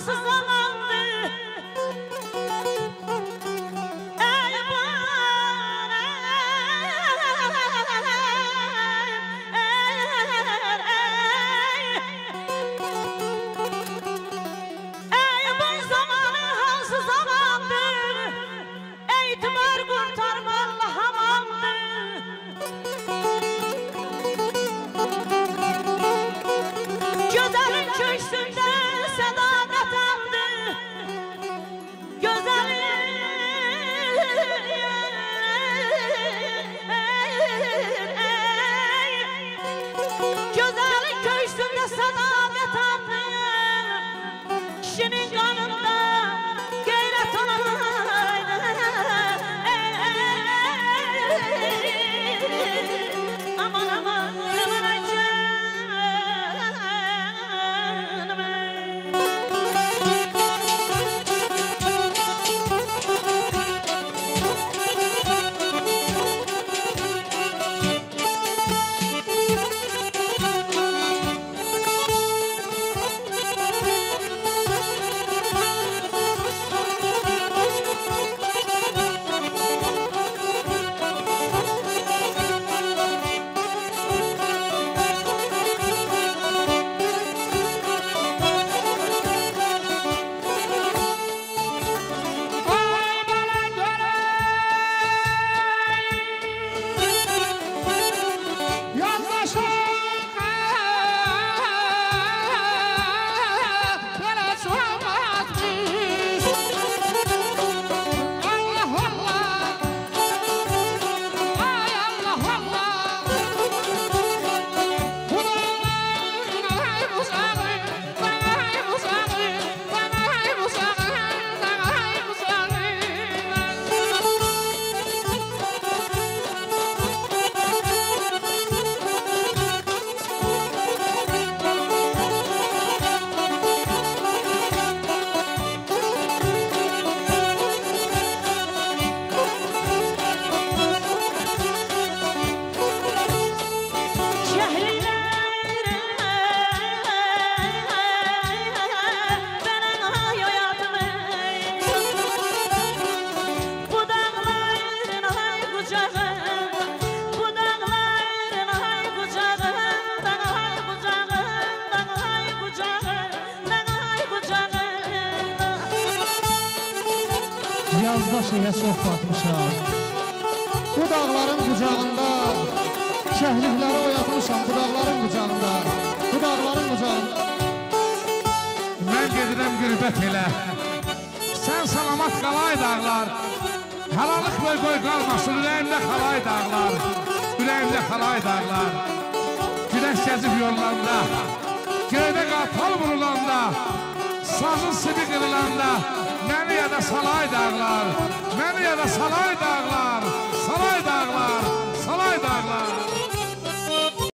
Nasıl zamandı Ey banem Ey ey Ey. Bu Ey tımar yazda şeyə çox batmışam Bu dağların qucağında Şəhlikləri oyatmışam bu dağların qucağında. Bu dağların qucağında. Mən gedirəm qürbət elə Sən salamat qalay dağlar. Halalıq qoy qoy qalmasın Ürəyimdə xalay dağlar. Ürəyimdə xalay dağlar. Güneş gəzib yollarında Göydə qartal vurulanda Sazın sibi qırılanda Məni yada salay dağlar Məni yada salay dağlar Salay dağlar Salay dağlar